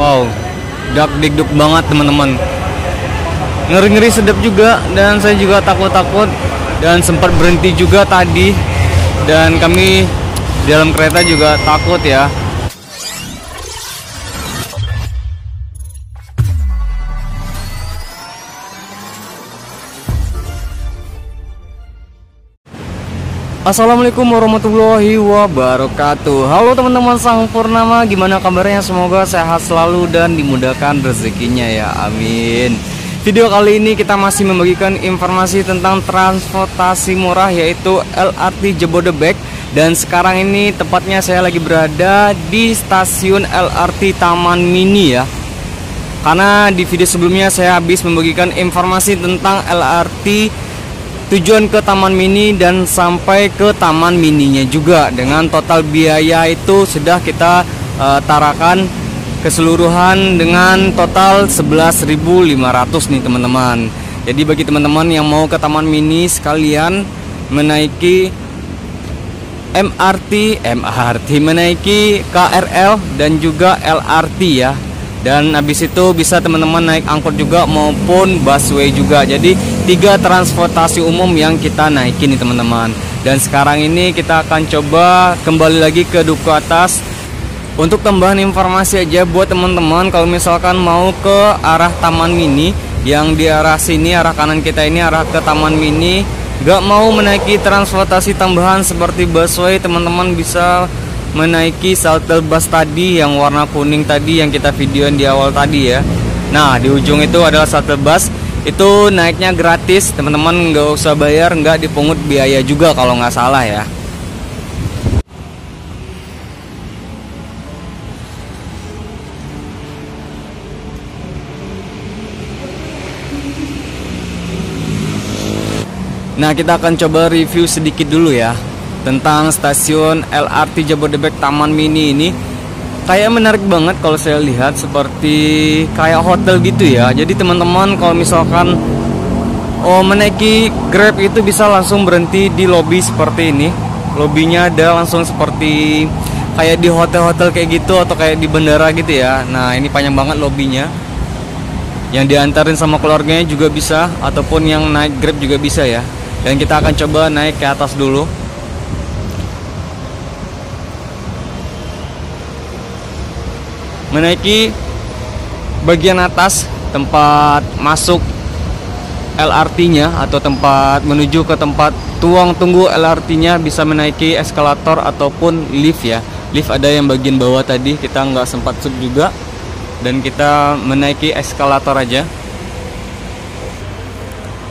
Wow, dak dikduk banget teman-teman. Ngeri-ngeri sedap juga dan saya juga takut-takut dan sempat berhenti juga tadi dan kami di dalam kereta juga takut ya. Assalamualaikum warahmatullahi wabarakatuh. Halo teman-teman Sang Purnama Gimana kabarnya? Semoga sehat selalu dan dimudahkan rezekinya ya Amin. Video kali ini kita masih membagikan informasi tentang transportasi murah yaitu LRT Jabodebek Dan sekarang ini tepatnya saya lagi berada di stasiun LRT Taman Mini ya. Karena di video sebelumnya saya habis membagikan informasi tentang LRT tujuan ke Taman Mini dan sampai ke Taman Mininya juga dengan total biaya itu sudah kita uh, tarakan keseluruhan dengan total 11.500 nih teman-teman. Jadi bagi teman-teman yang mau ke Taman Mini sekalian menaiki MRT, MRT menaiki KRL dan juga LRT ya dan habis itu bisa teman-teman naik angkot juga maupun busway juga. Jadi tiga transportasi umum yang kita naikin nih teman-teman. Dan sekarang ini kita akan coba kembali lagi ke duku atas. Untuk tambahan informasi aja buat teman-teman kalau misalkan mau ke arah taman mini yang di arah sini arah kanan kita ini arah ke taman mini gak mau menaiki transportasi tambahan seperti busway teman-teman bisa menaiki shuttle bus tadi yang warna kuning tadi yang kita videoin di awal tadi ya. Nah di ujung itu adalah shuttle bus. Itu naiknya gratis. Teman-teman nggak usah bayar nggak dipungut biaya juga kalau nggak salah ya. Nah kita akan coba review sedikit dulu ya tentang stasiun LRT Jabodebek Taman Mini ini. Kayak menarik banget kalau saya lihat seperti kayak hotel gitu ya. Jadi teman-teman kalau misalkan oh menaiki Grab itu bisa langsung berhenti di lobby seperti ini. Lobbynya ada langsung seperti kayak di hotel-hotel kayak gitu atau kayak di bandara gitu ya. Nah ini panjang banget lobbynya yang diantarin sama keluarganya juga bisa ataupun yang naik Grab juga bisa ya. Dan kita akan coba naik ke atas dulu menaiki bagian atas tempat masuk LRT-nya atau tempat menuju ke tempat tuang tunggu LRT-nya bisa menaiki eskalator ataupun lift ya. Lift ada yang bagian bawah tadi kita nggak sempat sub juga dan kita menaiki eskalator aja.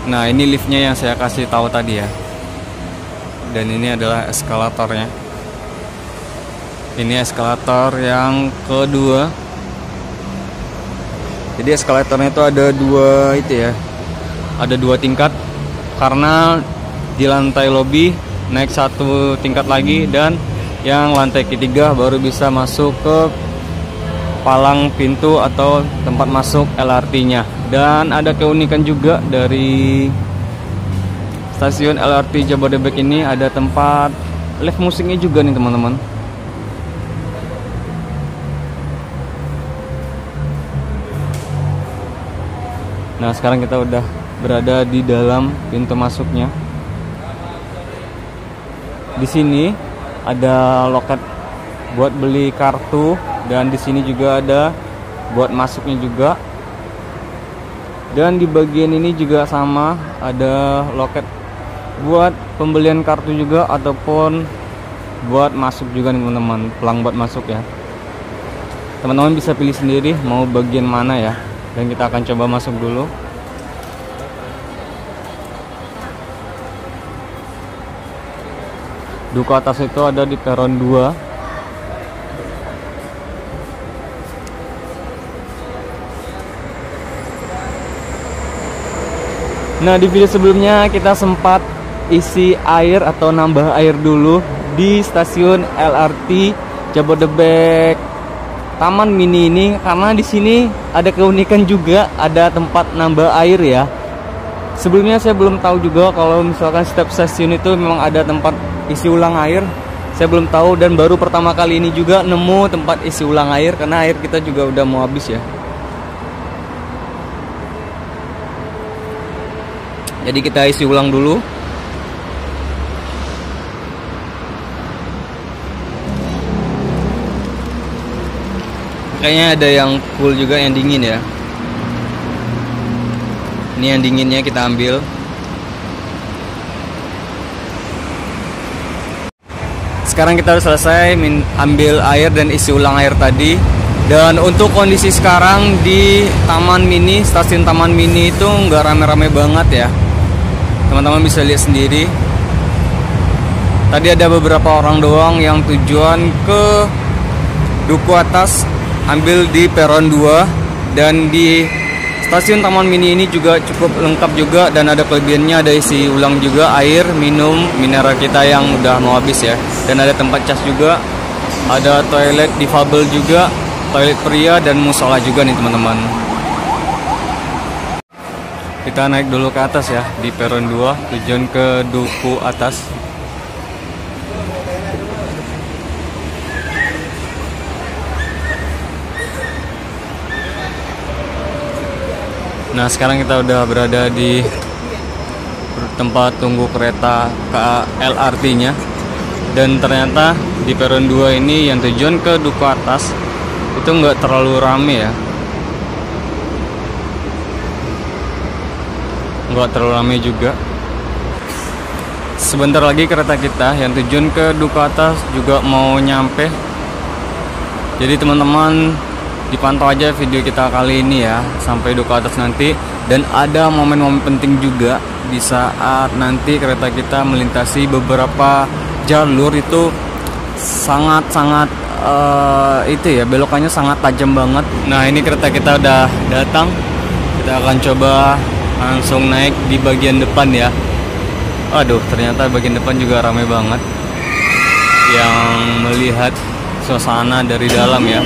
Nah ini liftnya yang saya kasih tahu tadi ya. Dan ini adalah eskalatornya ini eskalator yang kedua. Jadi eskalatornya itu ada dua itu ya. Ada dua tingkat. Karena di lantai lobby naik satu tingkat lagi dan yang lantai ketiga baru bisa masuk ke palang pintu atau tempat masuk LRT-nya dan ada keunikan juga dari stasiun LRT Jabodebek ini. Ada tempat live musiknya juga nih teman-teman Nah sekarang kita udah berada di dalam pintu masuknya. Di sini ada loket buat beli kartu dan di sini juga ada buat masuknya juga. Dan di bagian ini juga sama ada loket buat pembelian kartu juga ataupun buat masuk juga nih teman-teman, pelang buat masuk ya. Teman-teman bisa pilih sendiri mau bagian mana ya dan kita akan coba masuk dulu. Duku atas itu ada di peron 2 Nah di video sebelumnya kita sempat isi air atau nambah air dulu di stasiun LRT Jabodebek Taman Mini ini karena di sini ada keunikan juga ada tempat nambah air ya. Sebelumnya saya belum tahu juga kalau misalkan setiap stasiun itu memang ada tempat isi ulang air. saya belum tahu dan baru pertama kali ini juga nemu tempat isi ulang air karena air kita juga udah mau habis ya jadi kita isi ulang dulu kayaknya ada yang cool juga yang dingin ya. Ini yang dinginnya kita ambil. Sekarang kita harus selesai ambil air dan isi ulang air tadi. Dan untuk kondisi sekarang di Taman Mini stasiun Taman Mini itu nggak rame-rame banget ya. Teman-teman bisa lihat sendiri. Tadi ada beberapa orang doang yang tujuan ke Duku Atas ambil di peron 2 dan di Stasiun Taman Mini ini juga cukup lengkap juga dan ada kelebihannya ada isi ulang juga air, minum, mineral kita yang udah mau habis ya. Dan ada tempat cas juga, ada toilet difabel juga, toilet pria dan musola juga nih teman-teman. Kita naik dulu ke atas ya di peron 2 tujuan ke Duku atas. Nah sekarang kita udah berada di tempat tunggu kereta ke LRT-nya dan ternyata di peron 2 ini yang tujuan ke Duku Atas itu nggak terlalu rame ya. Nggak terlalu rame juga. Sebentar lagi kereta kita yang tujuan ke Duku Atas juga mau nyampe. Jadi teman-teman dipantau aja video kita kali ini ya sampai duku atas nanti. Dan ada momen-momen penting juga di saat nanti kereta kita melintasi beberapa jalur itu sangat-sangat uh, itu ya belokannya sangat tajam banget. Nah ini kereta kita udah datang. Kita akan coba langsung naik di bagian depan ya. Aduh ternyata bagian depan juga ramai banget. Yang melihat suasana dari dalam ya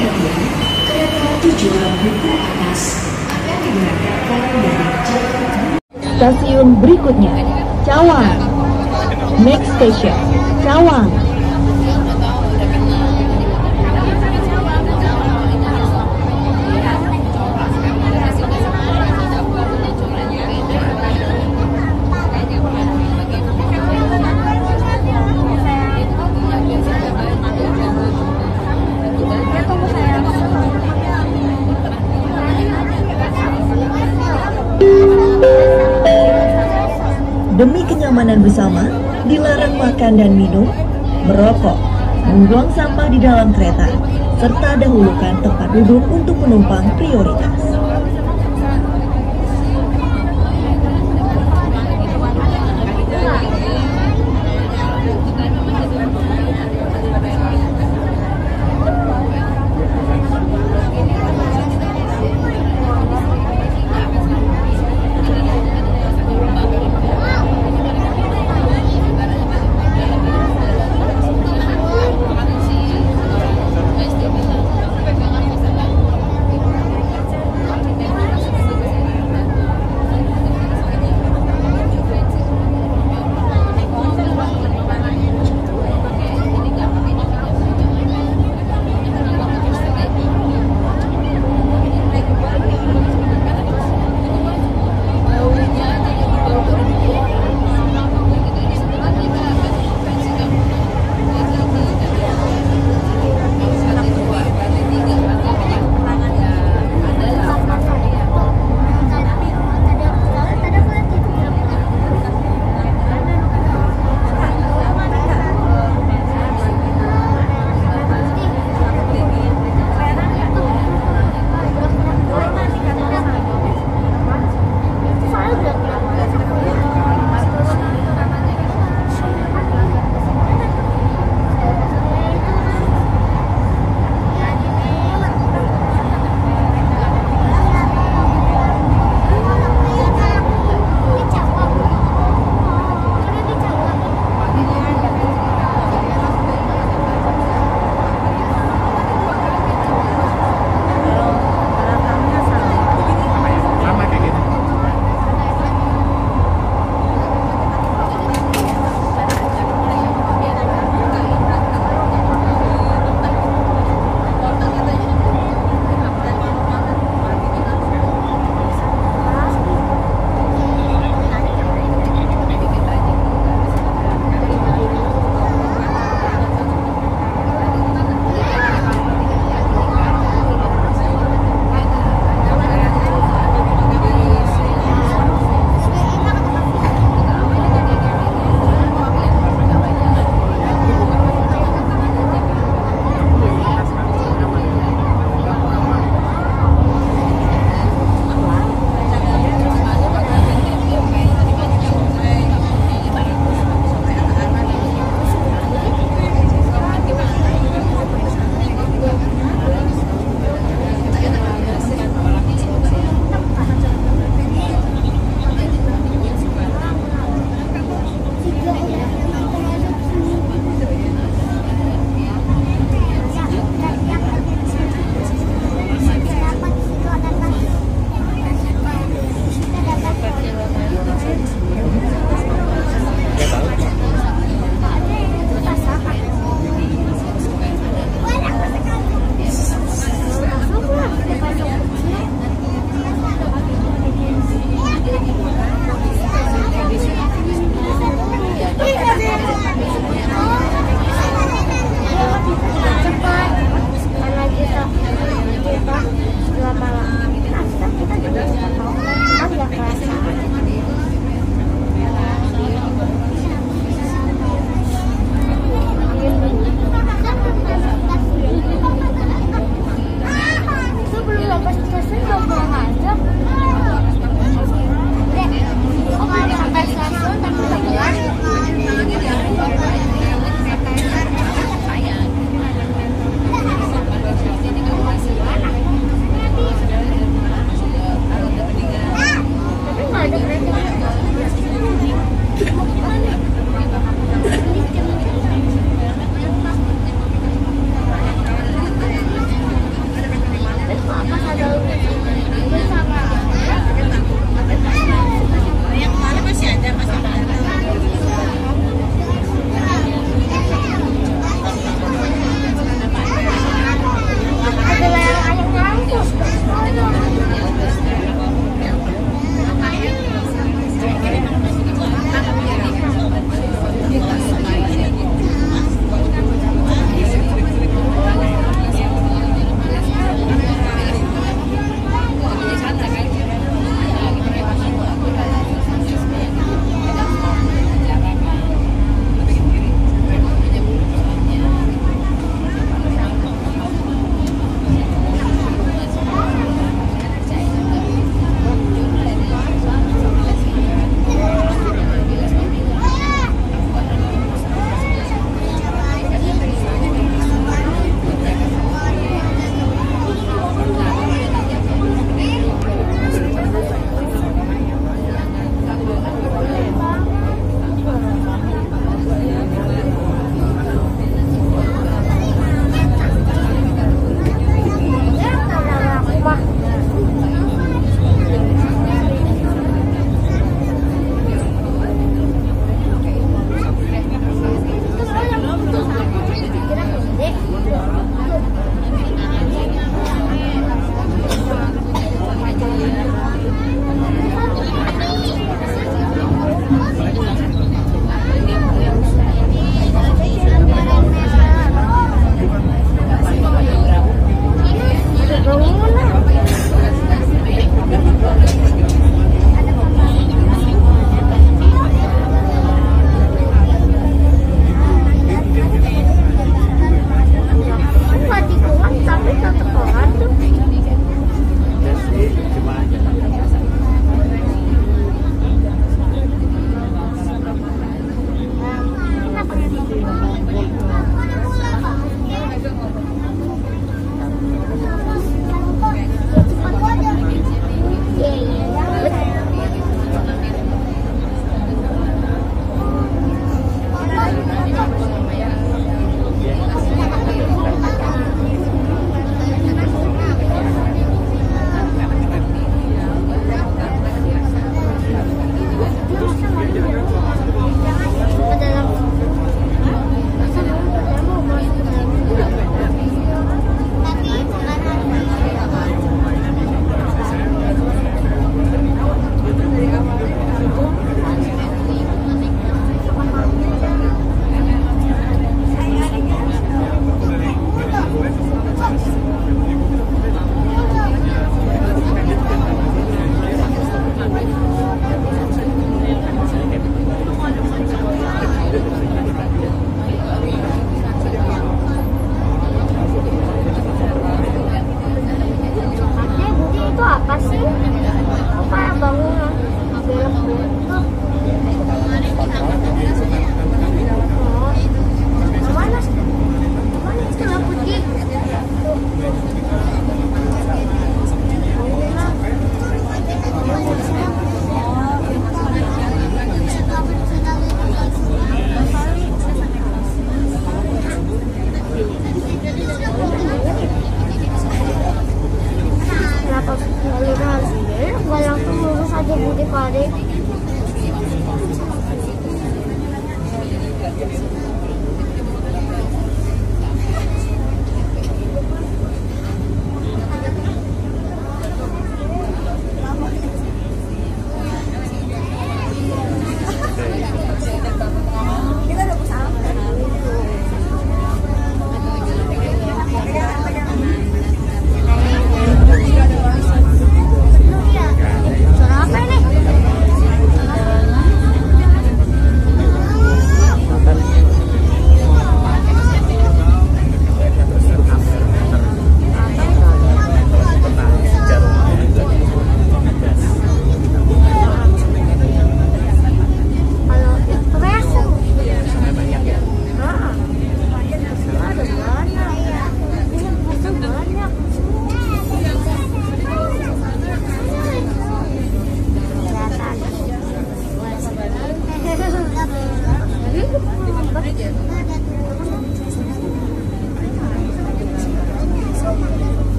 Stasiun berikutnya, Cawang. Next station, Cawang. Demi kenyamanan bersama, dilarang makan dan minum, merokok, membuang sampah di dalam kereta, serta dahulukan tempat duduk untuk penumpang prioritas.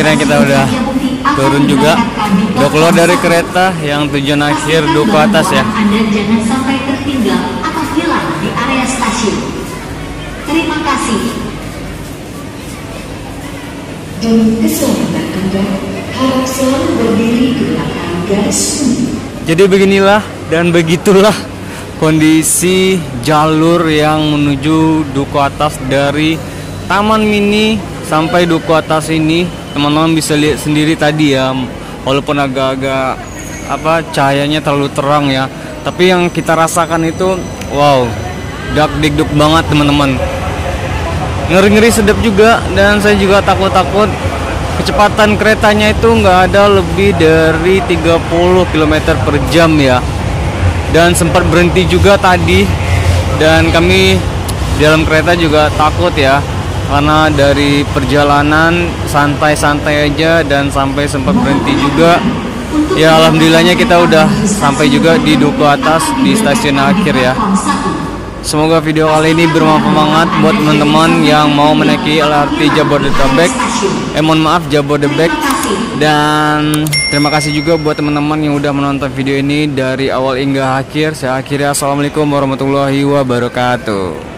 Akhirnya kita udah turun juga udah keluar dari kereta yang tujuan akhir duku atas ya Anda jangan sampai tertinggal atau hilang di area stasiun. Terima kasih. Demi keselamatan Anda, harap selalu berdiri di belakang garis. Jadi beginilah dan begitulah kondisi jalur yang menuju Duku Atas dari Taman Mini sampai Duku Atas ini. Teman-teman bisa lihat sendiri tadi ya, walaupun agak-agak apa cahayanya terlalu terang ya. Tapi yang kita rasakan itu wow, dak dikduk banget teman-teman. Ngeri-ngeri sedap juga dan saya juga takut-takut kecepatan keretanya itu nggak ada lebih dari 30 km per jam ya dan sempat berhenti juga tadi dan kami di dalam kereta juga takut ya karena dari perjalanan santai-santai aja dan sampai sempat berhenti juga ya alhamdulillahnya kita udah sampai juga di duku atas di stasiun akhir ya Semoga video kali ini bermanfaat buat teman-teman yang mau menaiki LRT Jabodetabek. Eh mohon maaf Jabodebek. Dan terima kasih juga buat teman-teman yang udah menonton video ini dari awal hingga akhir. Saya akhiri assalamualaikum warahmatullahi wabarakatuh.